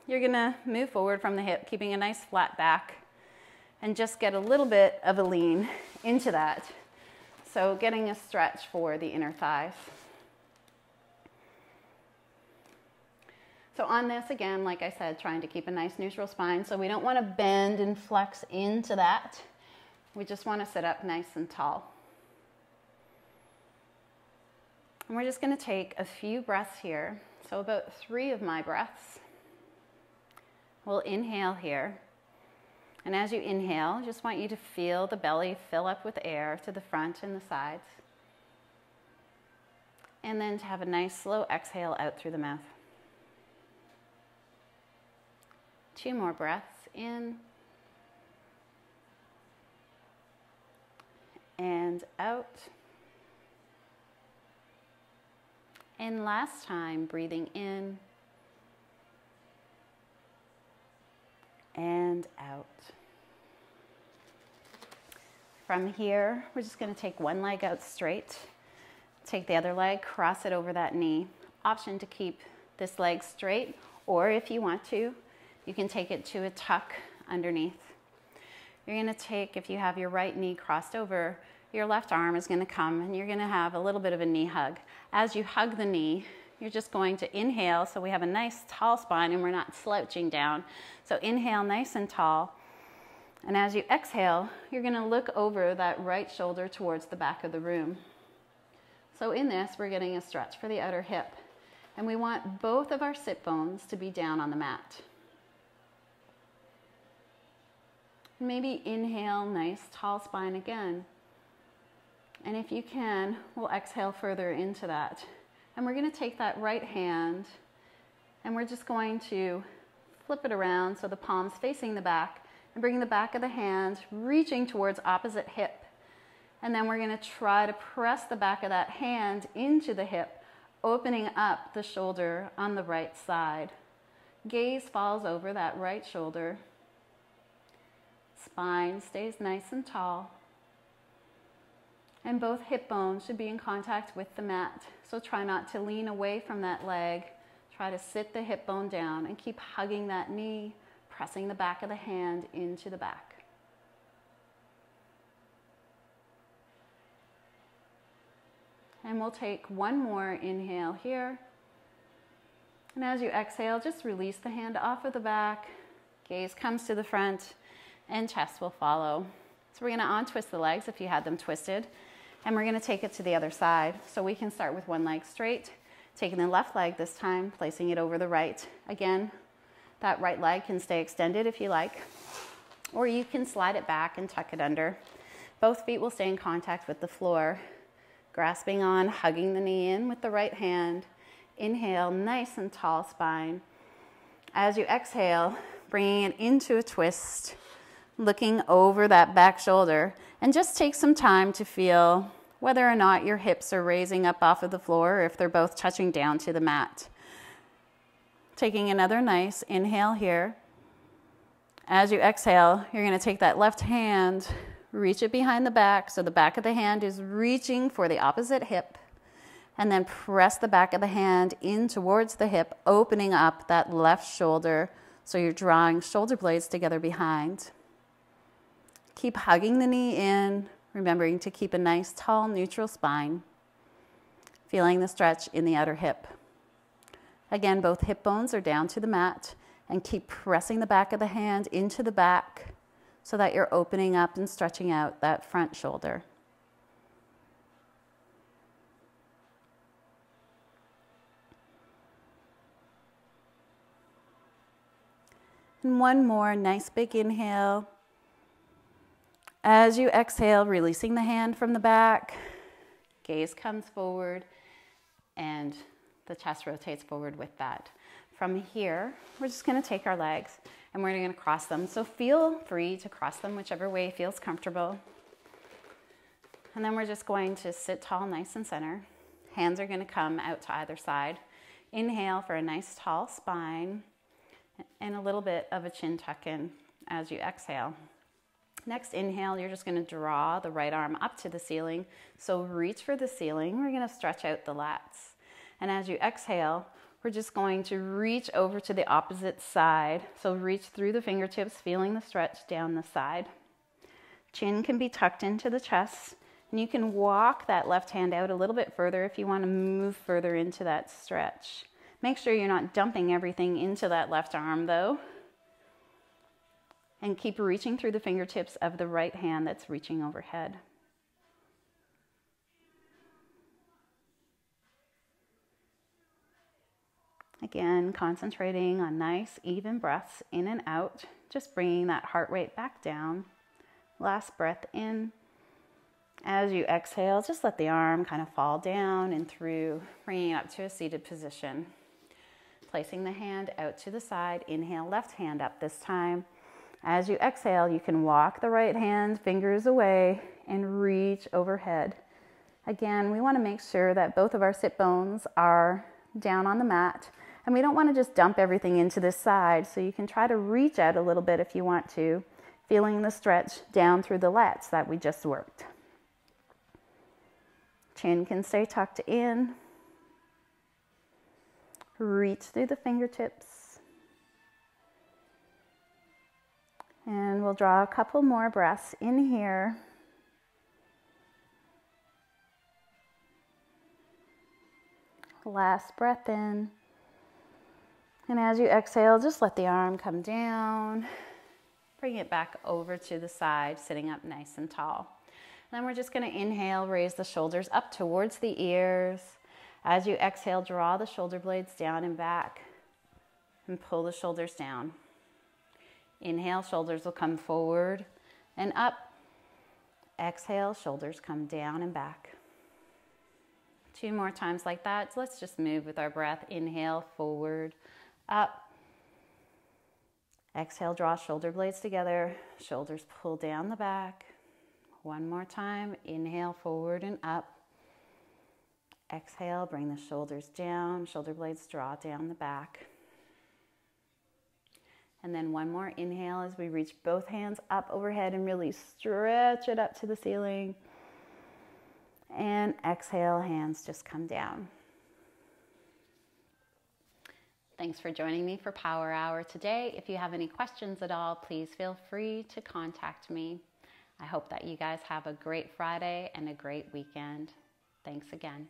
you're going to move forward from the hip, keeping a nice flat back, and just get a little bit of a lean into that. So getting a stretch for the inner thighs. So on this, again, like I said, trying to keep a nice neutral spine. So we don't want to bend and flex into that. We just want to sit up nice and tall. And we're just going to take a few breaths here. So about three of my breaths. We'll inhale here. And as you inhale, just want you to feel the belly fill up with air to the front and the sides. And then to have a nice slow exhale out through the mouth. Two more breaths in and out. And last time, breathing in and out. From here, we're just gonna take one leg out straight, take the other leg, cross it over that knee. Option to keep this leg straight, or if you want to, you can take it to a tuck underneath. You're gonna take, if you have your right knee crossed over, your left arm is gonna come and you're gonna have a little bit of a knee hug. As you hug the knee, you're just going to inhale so we have a nice tall spine and we're not slouching down. So inhale nice and tall. And as you exhale, you're going to look over that right shoulder towards the back of the room. So in this, we're getting a stretch for the outer hip. And we want both of our sit bones to be down on the mat. Maybe inhale, nice tall spine again. And if you can, we'll exhale further into that. And we're going to take that right hand and we're just going to flip it around so the palm's facing the back and bring the back of the hand reaching towards opposite hip. And then we're going to try to press the back of that hand into the hip, opening up the shoulder on the right side. Gaze falls over that right shoulder. Spine stays nice and tall. And both hip bones should be in contact with the mat. So try not to lean away from that leg. Try to sit the hip bone down and keep hugging that knee, pressing the back of the hand into the back. And we'll take one more inhale here. And as you exhale, just release the hand off of the back. Gaze comes to the front and chest will follow. So we're going to untwist the legs if you had them twisted. And we're going to take it to the other side. So we can start with one leg straight, taking the left leg this time, placing it over the right. Again, that right leg can stay extended if you like, or you can slide it back and tuck it under. Both feet will stay in contact with the floor. Grasping on, hugging the knee in with the right hand. Inhale, nice and tall spine. As you exhale, bringing it into a twist, looking over that back shoulder. And just take some time to feel whether or not your hips are raising up off of the floor or if they're both touching down to the mat. Taking another nice inhale here. As you exhale, you're going to take that left hand, reach it behind the back so the back of the hand is reaching for the opposite hip. And then press the back of the hand in towards the hip, opening up that left shoulder so you're drawing shoulder blades together behind. Keep hugging the knee in, remembering to keep a nice, tall, neutral spine. Feeling the stretch in the outer hip. Again, both hip bones are down to the mat and keep pressing the back of the hand into the back so that you're opening up and stretching out that front shoulder. And one more nice big inhale. As you exhale, releasing the hand from the back, gaze comes forward, and the chest rotates forward with that. From here, we're just gonna take our legs and we're gonna cross them. So feel free to cross them whichever way feels comfortable. And then we're just going to sit tall, nice and center. Hands are gonna come out to either side. Inhale for a nice tall spine and a little bit of a chin tuck in as you exhale. Next inhale, you're just gonna draw the right arm up to the ceiling. So reach for the ceiling. We're gonna stretch out the lats. And as you exhale, we're just going to reach over to the opposite side. So reach through the fingertips, feeling the stretch down the side. Chin can be tucked into the chest. And you can walk that left hand out a little bit further if you want to move further into that stretch. Make sure you're not dumping everything into that left arm though and keep reaching through the fingertips of the right hand that's reaching overhead. Again, concentrating on nice, even breaths in and out, just bringing that heart rate back down. Last breath in. As you exhale, just let the arm kind of fall down and through, bringing it up to a seated position. Placing the hand out to the side, inhale, left hand up this time. As you exhale, you can walk the right hand, fingers away, and reach overhead. Again, we want to make sure that both of our sit bones are down on the mat. And we don't want to just dump everything into this side, so you can try to reach out a little bit if you want to. feeling the stretch down through the lats that we just worked. Chin can stay tucked in. Reach through the fingertips. And we'll draw a couple more breaths in here. Last breath in. And as you exhale, just let the arm come down. Bring it back over to the side, sitting up nice and tall. then we're just going to inhale, raise the shoulders up towards the ears. As you exhale, draw the shoulder blades down and back and pull the shoulders down. Inhale, shoulders will come forward and up. Exhale, shoulders come down and back. Two more times like that. So let's just move with our breath. Inhale, forward, up. Exhale, draw shoulder blades together, shoulders pull down the back. One more time. Inhale, forward and up. Exhale, bring the shoulders down, shoulder blades draw down the back. And then one more inhale as we reach both hands up overhead and really stretch it up to the ceiling. And exhale, hands just come down. Thanks for joining me for Power Hour today. If you have any questions at all, please feel free to contact me. I hope that you guys have a great Friday and a great weekend. Thanks again.